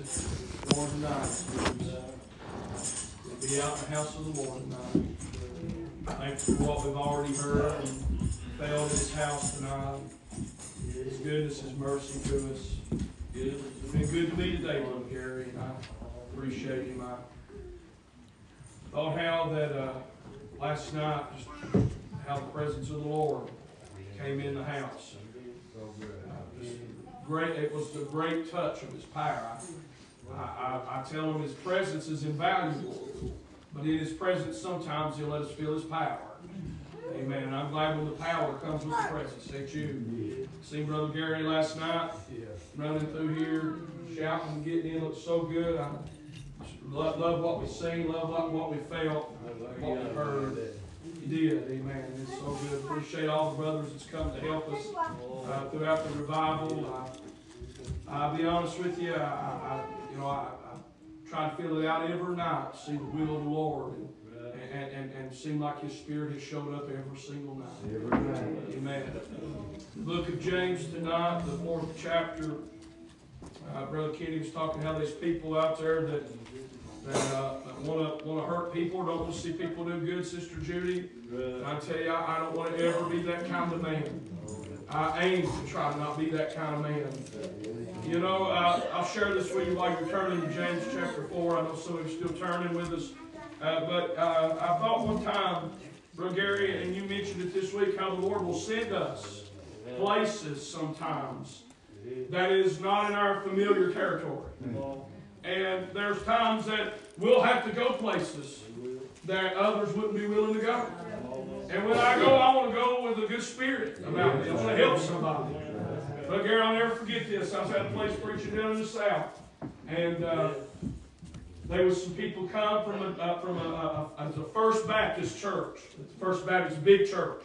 the Lord tonight. To be out in the house of the Lord tonight. Thanks for what we've already heard and felt in His house tonight. His goodness, His mercy to us. It's been good to be today, Brother Gary, and I appreciate you. I thought how that uh, last night, just how the presence of the Lord came in the house. Uh, great. It was the great touch of His power. I, I, I tell him His presence is invaluable, but in His presence sometimes He'll let us feel His power. Amen. And I'm glad when the power comes with the presence. Ain't you? Seen Brother Gary last night running through here, shouting getting in. Looked so good. I love, love what we seen, love what we felt, what we heard. He did, amen. It's so good. Appreciate all the brothers that's come to help us uh, throughout the revival. I, I'll be honest with you, I, I you know, I, I try to feel it out every night, see the will of the Lord, and, and, and, and seem like His Spirit has showed up every single night. Every night. Amen. The book of James tonight, the fourth chapter. Uh, Brother Kenny was talking how there's people out there that that uh, want to want to hurt people, don't want to see people do good, Sister Judy. And I tell you, I, I don't want to ever be that kind of man. I aim to try to not be that kind of man. You know, uh, I'll share this with you while you're turning to James chapter 4. I know some of you still turning with us. Uh, but uh, I thought one time, Brother Gary, and you mentioned it this week, how the Lord will send us places sometimes that is not in our familiar territory. And there's times that we'll have to go places that others wouldn't be willing to go. And when I go, I want to go with a good spirit about me. I want to help somebody. But Gary, I'll never forget this. I was at a place preaching down in the south, and uh, there was some people come from a, uh, from a, a, a, First Baptist church, First Baptist big church,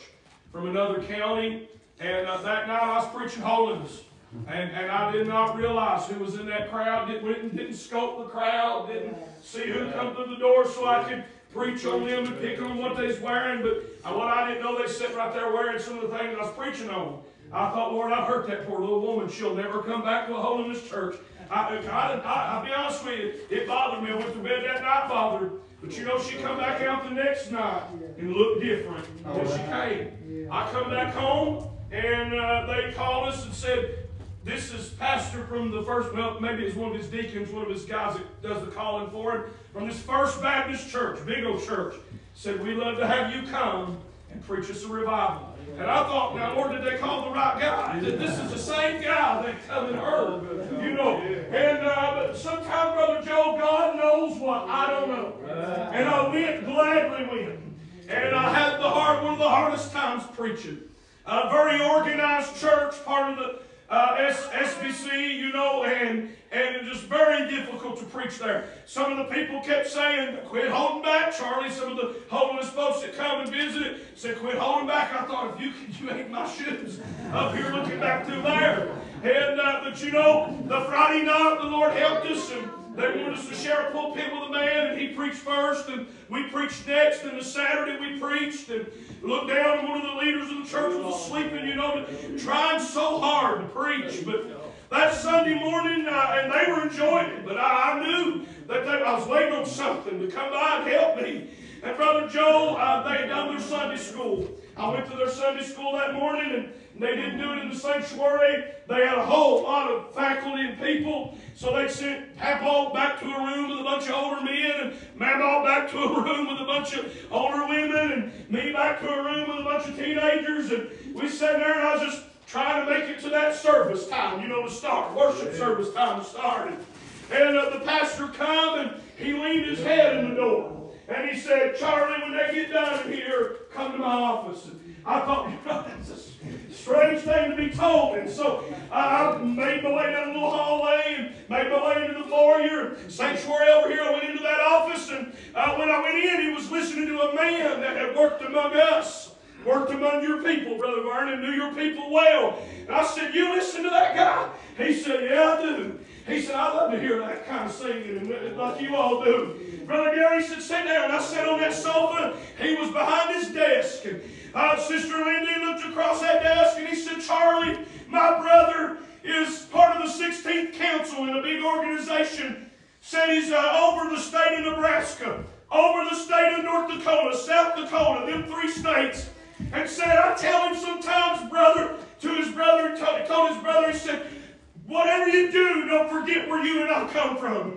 from another county. And uh, that night I was preaching holiness. And, and I did not realize who was in that crowd. Didn't, didn't scope the crowd. Didn't see who come through the door so I could preach on them and pick on what they was wearing. But uh, what I didn't know, they sitting right there wearing some of the things I was preaching on. I thought, Lord, I've hurt that poor little woman. She'll never come back to a holiness church. I, I, I, will be honest with you, it bothered me. I went to bed that night bothered. But you know, she come back out the next night and looked different than she came. I come back home and uh, they called us and said, this is pastor from the first, well, maybe it's one of his deacons, one of his guys that does the calling for him, from this First Baptist church, big old church, said, we'd love to have you come and preach us a revival. And I thought, now, Lord, did they call the right guy? This is the same guy that come and heard, you know. And uh, sometimes, Brother Joe, God knows what I don't know. And I went, gladly went. And I had the hard, one of the hardest times preaching. A very organized church, part of the uh, S- SBC, you know, and and it's just very difficult to preach there. Some of the people kept saying, "Quit holding back, Charlie." Some of the holiness folks that come and visit said, "Quit holding back." I thought, if you could, you ain't my shoes up here looking back through there. And uh, but you know, the Friday night, the Lord helped us and they wanted us to share a pulpit with a man, and he preached first, and we preached next, and the Saturday we preached, and looked down, and one of the leaders of the church was sleeping, you know, trying so hard to preach. But that Sunday morning, uh, and they were enjoying it, but I, I knew that they, I was waiting on something to come by and help me. And Brother Joe, uh, they had done their Sunday school. I went to their Sunday school that morning, and they didn't do it in the sanctuary. They had a whole lot of faculty and people. So they sent Papa back to a room with a bunch of older men, and Mama back to a room with a bunch of older women, and me back to a room with a bunch of teenagers. And we sat there, and I was just trying to make it to that service time, you know, to start, worship service time to start. And, and uh, the pastor come, and he leaned his head in the door. And he said, Charlie, when they get done here, come to my office. And I thought, you know, that's a strange thing to be told. And so I made my way down the little hallway and made my way into the foyer, sanctuary over here. I went into that office, and uh, when I went in, he was listening to a man that had worked among us worked among your people, Brother Vernon, knew your people well. And I said, You listen to that guy? He said, Yeah, I do. He said, I love to hear that kind of singing like you all do. Brother Gary said, Sit down. I sat on that sofa. He was behind his desk. And uh, Sister Lindy looked across that desk and he said, Charlie, my brother is part of the 16th Council in a big organization, said he's uh, over the state of Nebraska, over the state of North Dakota, South Dakota, them three states, and said, I tell him sometimes, brother, to his brother, told his brother, he said, whatever you do, don't forget where you and I come from.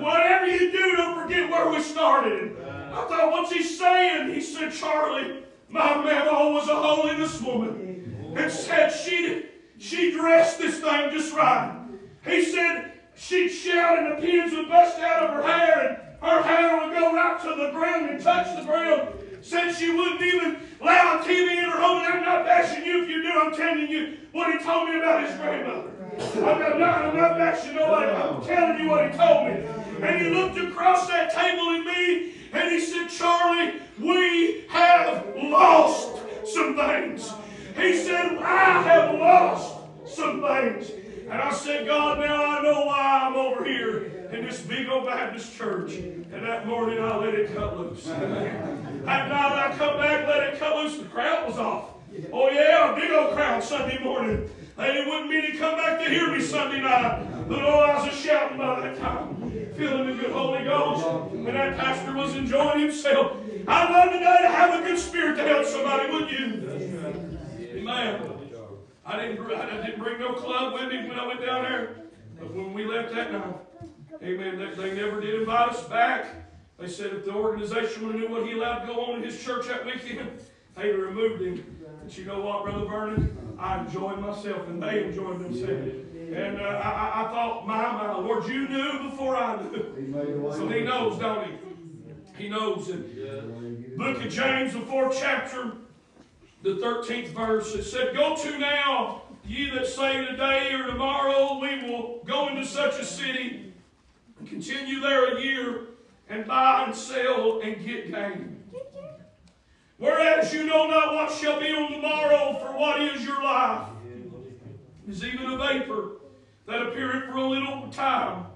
Whatever you do, don't forget where we started. I thought, what's he saying? He said, Charlie, my mama was a holiness woman and said she she dressed this thing just right. He said she'd shout and the pins would bust out of her hair and her hair would go right to the ground and touch the ground. Said she wouldn't even allow a TV in her home. And I'm not bashing you if you do. I'm telling you what he told me about his grandmother. I'm not, I'm not bashing nobody. I'm telling you what he told me. And he looked across that table at me and he said, Charlie, we have lost some things. He said, I have lost some things. And I said, God, now I know why I'm over here in this big old Baptist church. And that morning I let it cut loose. That night I come back, let it cut loose, the crowd was off. Oh yeah, a big old crowd Sunday morning. They wouldn't mean to come back to hear me Sunday night. But oh, I was a shouting by that time. Feeling the good Holy Ghost. And that pastor was enjoying himself. I'd love today to have a good spirit to help somebody, wouldn't you? Amen. I didn't, I didn't bring no club with me when I went down there. But when we left that night, amen, they, they never did invite us back. They said if the organization would have knew what he allowed to go on in his church that weekend, they'd have removed him. But you know what, Brother Vernon? I enjoyed myself and they enjoyed themselves. And uh, I, I, thought, my, my Lord, you knew before I knew. So he knows, don't he? He knows. And look at James, the fourth chapter, the 13th verse. It said, Go to now, ye that say today or tomorrow we will go into such a city and continue there a year and buy and sell and get gain. Whereas you know not what shall be on the morrow, for what is your life? Is even a vapor that appeareth for a little time,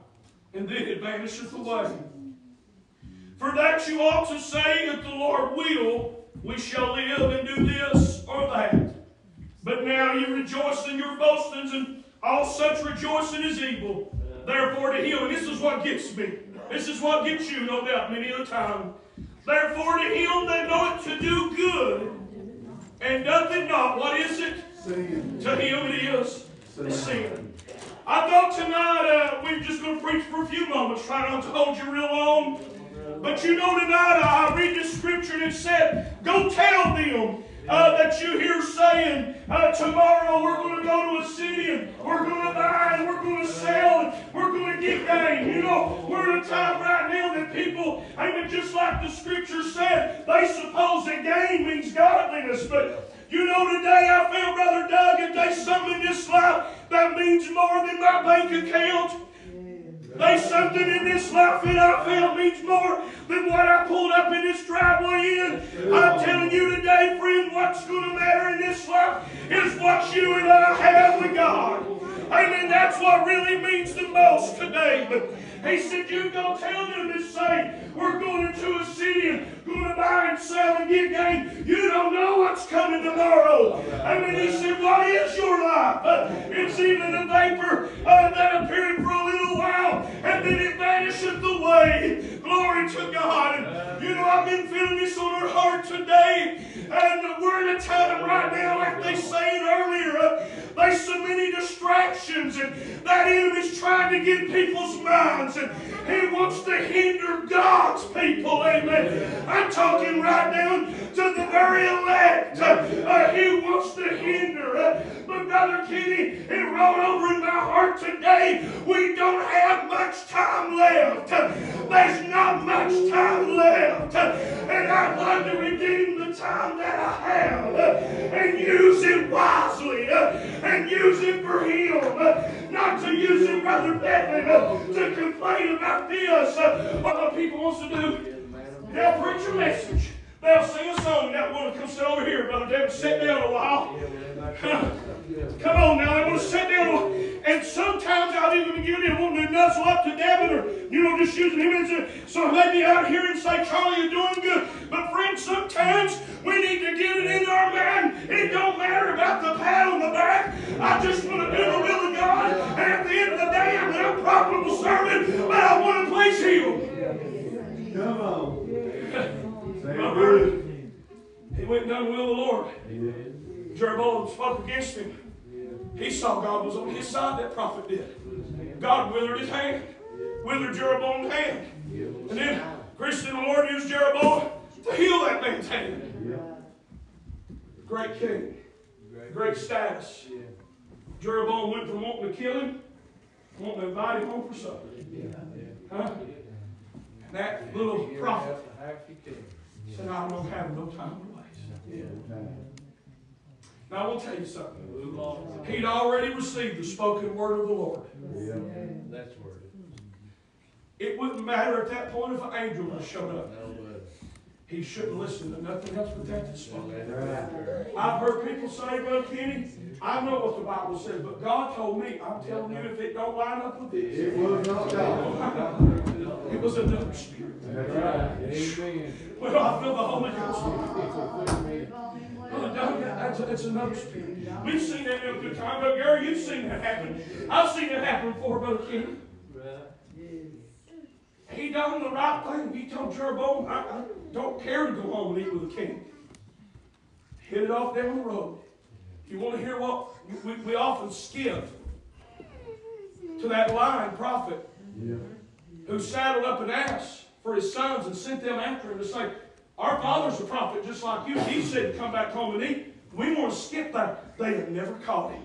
and then it vanisheth away. For that you ought to say, if the Lord will, we shall live and do this or that. But now you rejoice in your boastings, and all such rejoicing is evil. Therefore to him, and this is what gets me. This is what gets you, no doubt, many a time. Therefore, to him that knoweth to do good and doth it not, what is it? Sin. To him it is sin. sin. I thought tonight uh, we are just going to preach for a few moments, try not to hold you real long. But you know, tonight I read the scripture and it said, Go tell them uh, that you hear saying, uh, tomorrow we're going to go to a city and we're going to buy and we're going to sell and we're going to get gain. You know, we're in a time right now that people, I mean, just like the scripture said, they suppose that gain means godliness. But you know, today I found Brother Doug, if there's something in this life that means more than my bank account, there's something in this life that I feel means more than what I pulled up in this driveway in. I'm telling you today, friend, what's going to matter in this life is what you and I have with God. Amen. That's what really means the most today. But he said, You go tell them to say, We're going into a city and going to buy and sell and get gain. You don't know what's coming tomorrow. I mean, he said, What is your life? It's even a vapor uh, that appeared for a and it vanisheth away. Glory to God. And, you know, I've been feeling this on our heart today. And we're in a time right now, like they said earlier, uh, there's so many distractions, and that enemy's trying to get people's minds, and he wants to hinder God's people. Amen. I'm talking right now to the very elect. Uh, he wants to hinder. Uh, but Brother Kenny, it rolled over in my heart today. We don't have much time left. There's not much time left. And I want to redeem the time that I have and use it wisely and use it for Him. Not to use it, Brother Bevan, to complain about this. What the people wants to do, they'll preach a message. They'll sing a song. That one come sit over here, Brother David. Sit down a while. Come on now, they want to sit down. And sometimes I'll even begin to want to nuzzle up to Devin or, you know, just using him as a, so maybe out here and say, Charlie, you're doing good. But friends, sometimes we need to get it in our mind. It don't matter about the pat on the back. I just want to do the will of God. And at the end of the day, I'm going to profitable servant, but I want a place healed. Come on. Brother, he went and done the will of the Lord. Jeroboam spoke against him. He saw God was on his side, that prophet did. God withered his hand, withered Jeroboam's hand. And then Christian the Lord used Jeroboam to heal that man's hand. Great king, great status. Jeroboam went from wanting to kill him, wanting to invite him home for supper. Huh? That little prophet said, I don't have no time to waste. Now I will tell you something. He'd already received the spoken word of the Lord. That's word. It wouldn't matter at that point if an angel would have showed up. He shouldn't listen to nothing else but that that spoke. I've heard people say, Brother Kenny, I know what the Bible says, but God told me, I'm telling you, if it don't line up with this, It will not. it was another spirit. That's right. Amen. Well, I feel the Holy Ghost. That's, that's another spirit. We've seen that in a good time, but Gary, you've seen that happen. I've seen it happen before, Brother Kenny. He done the right thing. He told Jeroboam, I, I don't care to go home and eat with the king. Hit it off down the road. You want to hear what we, we often skip to that lying prophet Yeah. Who saddled up an ass for his sons and sent them after him to say, Our father's a prophet just like you. He said to come back home and eat. We want to skip that. They had never caught him.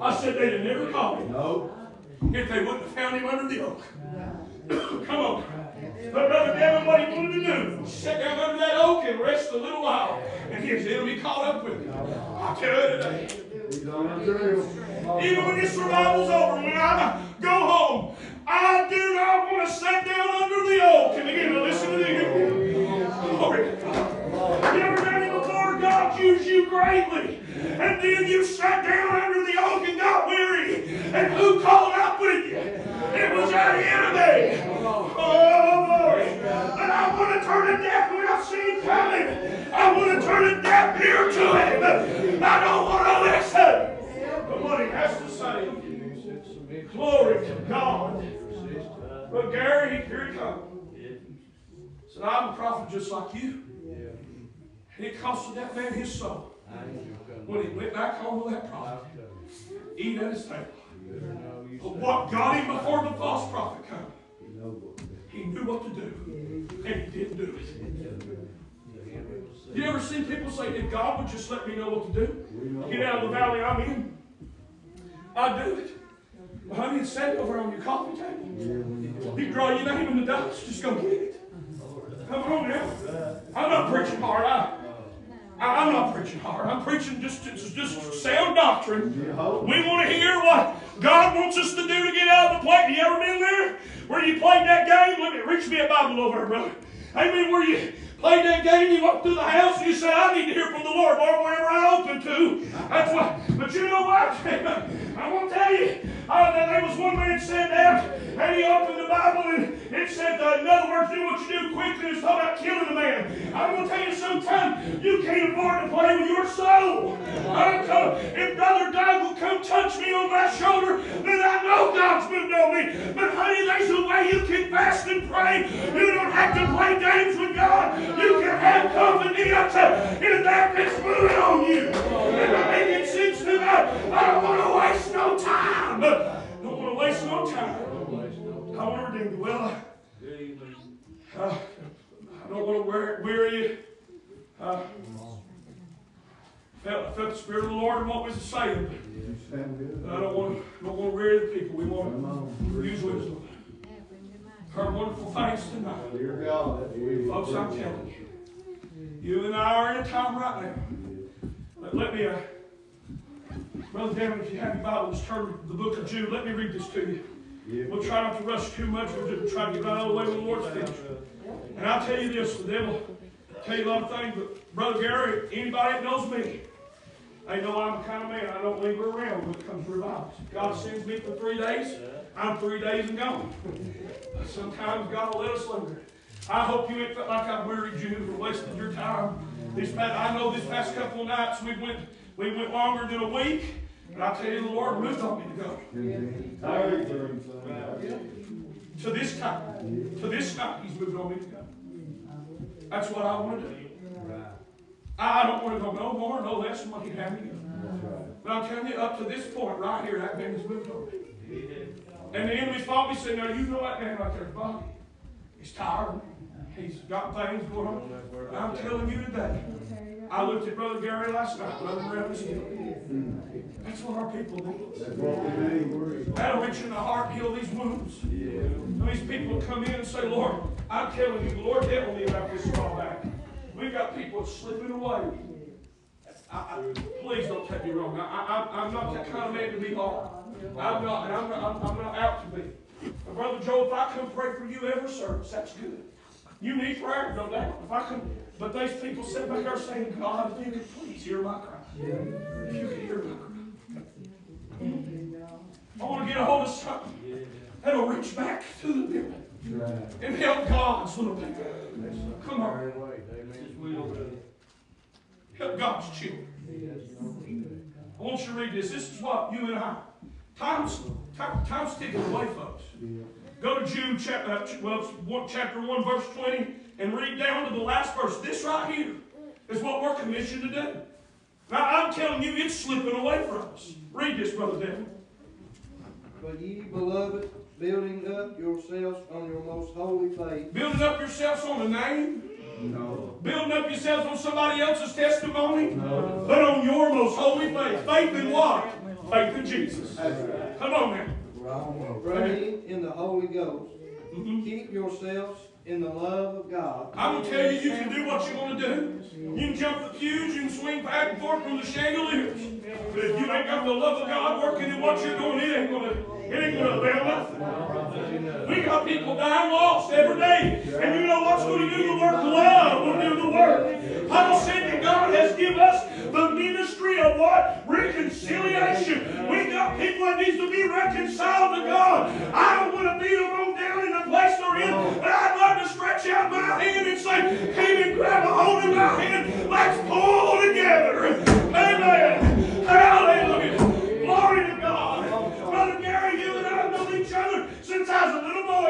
I said they'd have never caught him. No. if they wouldn't have found him under the oak. Come on. But Brother Devin, what he wanted to do sit down under that oak and rest a little while, and his enemy caught up with him. I tell you today, He's on the trail. even when this revival's over, when I go home, I do not want to sit down under the oak and begin to listen to the. Glory to God. You ever done it before? God used you greatly. And then you sat down under the oak and got weary. And who called up with you? It was that enemy. Oh, Lord. And I want to turn a deaf when I see him coming. I want to turn a deaf ear to him. I don't want to listen. But what he has to say, glory to God. But Gary, here he comes. Said, I'm a prophet just like you. And it costed that man his soul. When he went back home with that prophet, his table. But what got him before the false prophet came? He knew what to do, and he didn't do it. You ever seen people say, if God would just let me know what to do, get out of the valley I'm in, I'd do it. Honey, it's sitting over on your coffee table. You draw your name in the dust, just go get it. Come on now. I'm not preaching hard. I, I'm not preaching hard. I'm preaching just, just, just sound doctrine. We want to hear what God wants us to do to get out of the plate. Have you ever been there? Where you played that game? Let me reach me a Bible over there, brother. Amen. Where you played that game, you walked through the house and you said, I need to hear from the Lord, Lord, wherever I open to. That's what. But you know what? I want to tell you, uh, that there was one man said that, and he opened the Bible and it said, uh, in other words, do what you do quickly. It's talking about killing a man. I'm going to tell you sometimes you can't afford to play with your soul. I'm telling- if Brother Doug will come touch me on my shoulder, then I know God's moved on me. But honey, there's a way you can fast and pray. You don't have to play games with God. You can have confidence in that that's moving on you. And I'm making sense to that. I don't want to waste no time. Waste no time. I want to redeem you. Well, uh, I don't want to wear, weary you. Uh, felt, felt the Spirit of the Lord and what was saying. But I don't want, don't want to weary the people. We want to use wisdom. Heard wonderful things tonight. Folks, I'm telling you. You and I are in a time right now. Let, let me, uh, Brother Devin, if you have your Bible, just turn to the book of Jude. Let me read this to you. Yeah. We'll try not to rush too much. We'll just try to get right out of the way when the Lord's finished. And I'll tell you this, the devil tell you a lot of things, but Brother Gary, anybody that knows me, they know I'm the kind of man I don't linger around when it comes to revivals. God sends me for three days, I'm three days and gone. Sometimes God will let us linger. I hope you ain't felt like I've wearied you or wasted your time. These past, I know this past couple of nights we went we went longer than a week. But I tell you, the Lord moved on me to go. To this time, to this time, He's moved on me to go. That's what I want to do. I don't want to go no more, no less than what He had me go. But I'm telling you, up to this point right here, that man has moved on me. And the enemy's probably saying, Now you know that man right there, Bobby. He's tired. He's got things going on. I'm telling you today, I looked at Brother Gary last night, Brother around his heel. That's what our people do. That's what we need. That'll reach in the heart, heal these wounds. And these people come in and say, Lord, I'm telling you, the Lord told me about this a while back. We got people slipping away. I, I, please don't take me wrong. I, I, I'm not that kind of man to be hard. I'm not, and I'm not, I'm, I'm not out to be. But Brother Joe, if I come pray for you every service, that's good. You need prayer, no doubt. If I come, but these people sit back there saying, God, if you could please hear my cry. If you could hear my cry. I want to get a hold of something that'll reach back to the people right. and help God's little people. Come on, Fire away, amen. help God's children. I want you to read this. This is what you and I. Time's, time, time's ticking away, folks. Go to Jude chapter, uh, well, one, chapter 1, verse 20, and read down to the last verse. This right here is what we're commissioned to do. Now, I'm telling you, it's slipping away from us. Read this, Brother Devin. But ye, beloved, building up yourselves on your most holy faith, Building up yourselves on the name, No. building up yourselves on somebody else's testimony, No. but on your most holy faith. Faith in what? Faith in Jesus. That's right. Come on now. praying in the Holy Ghost. Mhm. Keep yourselves in the love of God. I'm gonna tell you, you can do what you want to do. You can jump the pews, you can swing back and forth from the chandeliers. But if you ain't got the love of God working in what you're doing, it ain't gonna, it ain't gonna avail nothing. We got people dying lost every day. And you know what's going to do the work? Love will do the work. Paul said that God has given us the ministry of what? Reconciliation. We got people that needs to be reconciled to God. I don't want to them on down in the place they're in, but I'd love to stretch out my hand and say, Come and grab a hold of my hand. Let's pull together. Amen. Hallelujah. Glory to God. Brother Gary, you and I known each other since I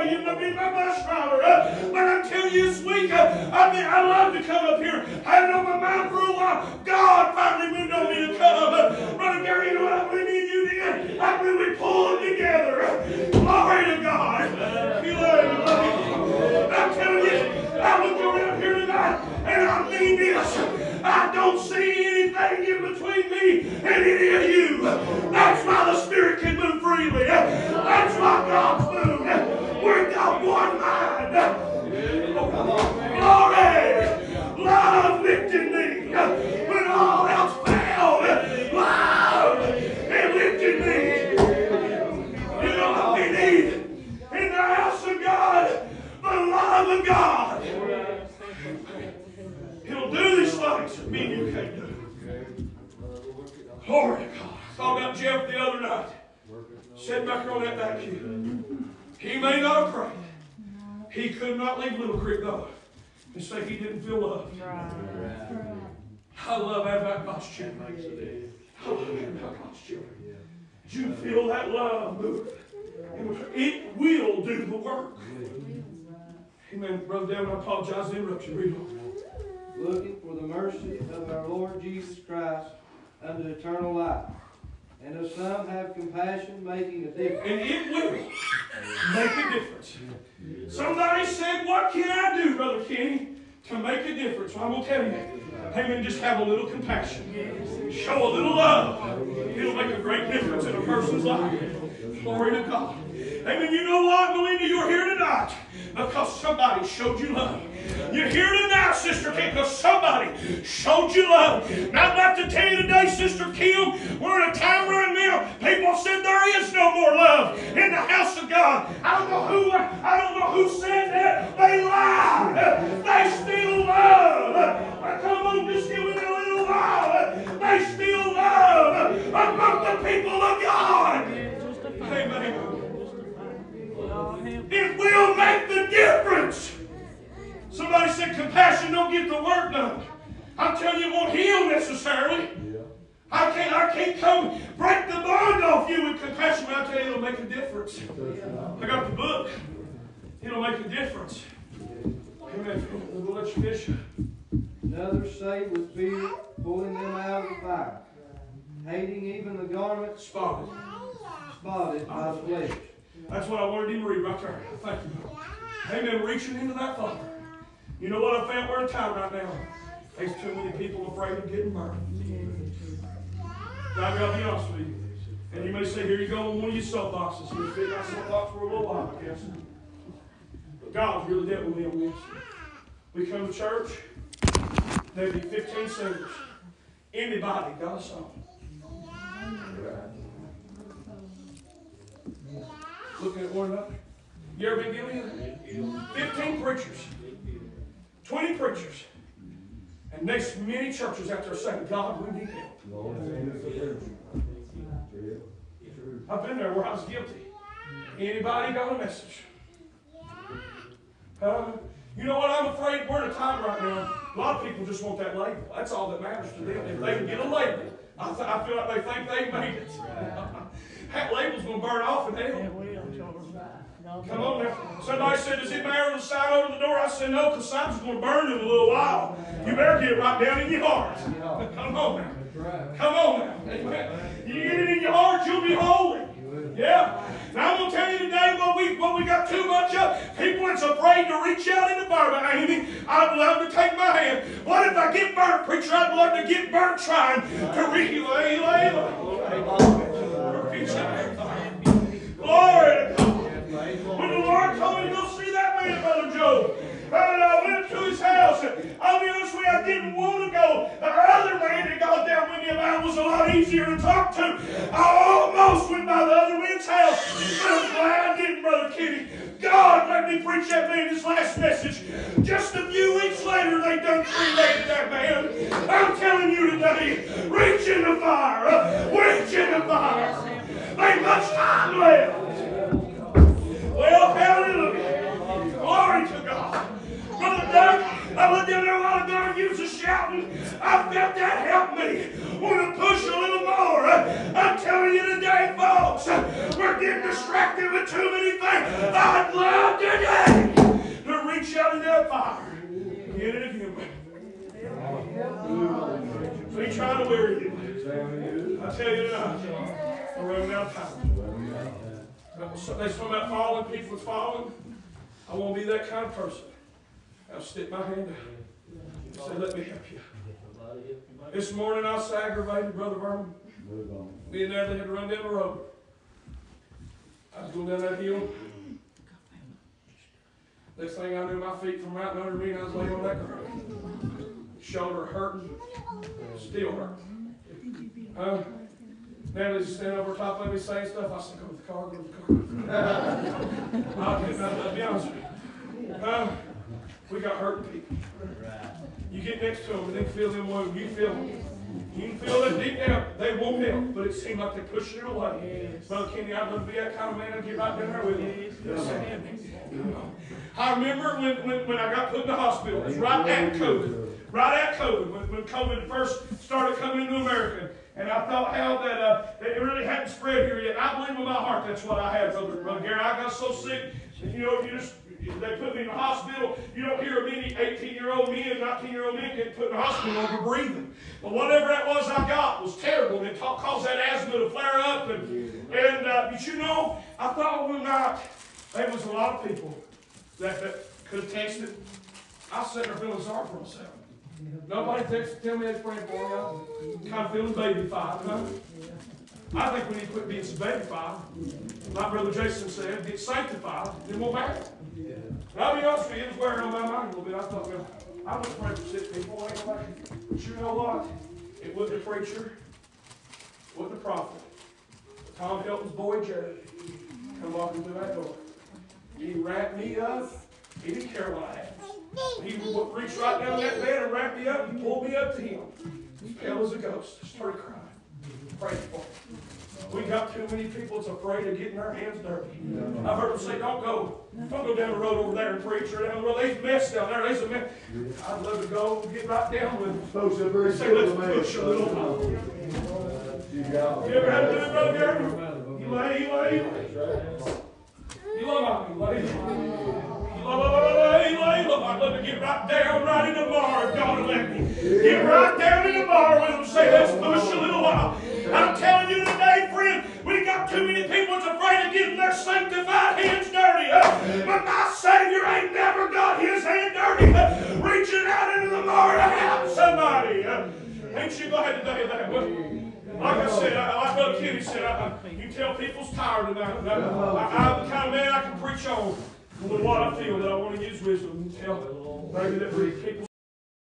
little boy. You've been my bus driver. But I'm telling you this week, I mean, I love to come up here. I had it on my mind for a while. God finally moved on me to come. Brother Gary, you know what I believe me and you did? I believe we pulled together. Glory to God. I'm telling you, I look around here tonight and I mean this. I don't see anything in between me and any of you. That's why the Spirit can move freely. That's why God's moved. We've got one mind. Glory! Love lifted me when all else failed. Love it lifted me. You know what we need in the house of God? The love of God. He'll do these things that me you can't do. Glory to God. I thought about Jeff the other night. Sitting back on that back pew. He may not have prayed. He could not leave Little Creek though and say he didn't feel loved. I love having that God's children. I love having that God's children. Did you feel that love move? It will do the work. Amen. Brother Devin, I apologize to interrupt you. Read on. looking for the mercy of our Lord Jesus Christ unto eternal life. And if some have compassion, making a difference. And it will make a difference. Somebody said, What can I do, Brother Kenny, to make a difference? Well, I'm going to tell you. Amen. Just have a little compassion. Show a little love. It'll make a great difference in a person's life. Glory to God. Amen. You know what, Melinda? You're here tonight because somebody showed you love. You're here tonight, Sister Kim, because somebody showed you love. Now, I'd like to tell you today, Sister Kim, we're in a time right now. People said there is no more love in the house of God. I don't know who. I don't know who said that. They lied. They still love. Come on, just give it a little while. They still love among the people of God. Amen. It will make the difference. Somebody said compassion don't get the work done. I'm telling you, it won't heal necessarily. I can't, I can't come break the bond off you with compassion, but I tell you, it'll make a difference. I got the book. It'll make a difference. Amen. We'll let you fish. Another saved with fear, pulling them out of the fire, hating even the garment Spotted. spotted by the flesh. That's what I wanted him to read right there. Thank you. Amen. Reaching into that fire. You know what I found? We're in time right now. There's too many people afraid of getting burned. Now, I gotta be honest with you. And you may say, here you go on one of your soapboxes. We've been in our soapbox for a little while, I guess. But God's really dealt with me on this. We come to church, maybe 15 singers. Anybody got a song. Looking at one another. You ever been guilty of that? 15 preachers, 20 preachers, and next many churches out there saying, God, we need help. I've been there where I was guilty. Anybody got a message? Uh, you know what? I'm afraid we're in a time right now. A lot of people just want that label. That's all that matters to them. If they can get a label, I, I feel like they think they made it. that label's going to burn off in hell. Come on now. Somebody said, Does it matter the sign over the door? I said, No, because sign's going to burn in a little while. You better get it right down in your heart. Come on now. Come on now. Amen. You get it in your heart, you'll be holy. Yeah. Now I'm gonna tell you today what we what we got too much of. People that's afraid to reach out in the fire. Amy, I'd love to take my hand. What if I get burnt, preacher? I'd love to get burnt trying to relay, lay, Reach out in the. Glory and I went to his house, you, I didn't want to go. The other man that got down with me about was a lot easier to talk to. I almost went by the other man's house, I'm glad I didn't, Brother Kenny. God let me preach that man his last message. Just a few weeks later, they done cremated that man. I'm telling you today, reach in the fire, uh, reach in the fire. Ain't much time left. Well, hallelujah. Glory to God. Brother Doug, I looked down there a while ago and you was shouting. I felt that help me. Want to push a little more. I'm telling you today, folks, we're getting distracted with too many things. I'd love today to reach out in that fire. Get it again. We ain't trying to weary you. I tell you tonight, we're running out of time. So they talking about falling, people falling. I want to be that kind of person. I'll stick my hand out. and Say, let me help you. This morning I was aggravated, Brother Vernon. Me and Natalie had to run down the road. I was going down that hill. Next thing I knew, my feet from right under me, and I was laying on that ground. Shoulder hurting, still hurting. Uh, Natalie's standing over top of me saying stuff. I said, go to the car, go to the car. I'll get that, I'll be honest with you. Uh, we got hurting people. You get next to them and they feel them wounds. You feel them. You can feel that deep down. They won't help, but it seems like they're pushing it away. Brother Kenny, I'd love to be that kind of man. I'd get right down there with you. I remember when, when, when I got put in the hospital. It was right at COVID. Right at COVID. When, when COVID first started coming into America. And I thought how that, uh, that it really hadn't spread here yet. I believe in my heart that's what I had, Brother, Brother Gary. I got so sick. You know, you just they put me in the hospital. You don't hear many 18-year-old men, 19-year-old men get put in the hospital over breathing. But whatever that was I got was terrible. And it ca- caused that asthma to flare up. And, and uh, but you know, I thought one night there was a lot of people that, that could have texted. I sitting there feeling sorry for myself. Nobody texted to tell me they was praying for. I'm kind of feeling baby-fied, huh? I think we need to quit being so baby-fied. My brother Jason said, get sanctified, it won't matter. And I'll be honest with you, it was wearing on my mind a little bit. I thought, well, I was praying for sick people. Ain't nobody. But you know what? It wasn't a preacher. It wasn't a prophet. Tom Hilton's boy, Jerry, come walking through that door. He wrapped me up. He didn't care what I had. He would reach right down that bed and wrap me up and pull me up to him. As pale as a ghost. I started crying. Praying for him. We got too many people that's afraid of getting their hands dirty. I've heard them say, don't go. Don't go down the road over there and preach or down the road. There's a mess down there. There's a mess. I'd love to go get right down with them. Folks are very Say, let's man. push a little. You ever had to do it, Brother Gerber? You lay, you lay, you lay. You love me. You lay, I'd love to get right down, right in the bar if God let me. Get right down in the bar with them, say, let's push a little while. I'm telling you today, friend, we got too many people that's afraid of getting their sanctified hands dirty. But my Savior ain't never got his hand dirty, huh? reaching out into the bar to help somebody. huh? Ain't you glad today that? Well, like I said, I, like Brother said, I, you tell people's tired tonight. I, I'm the kind of man I can preach on with what I feel that I want to use wisdom tell maybe that we people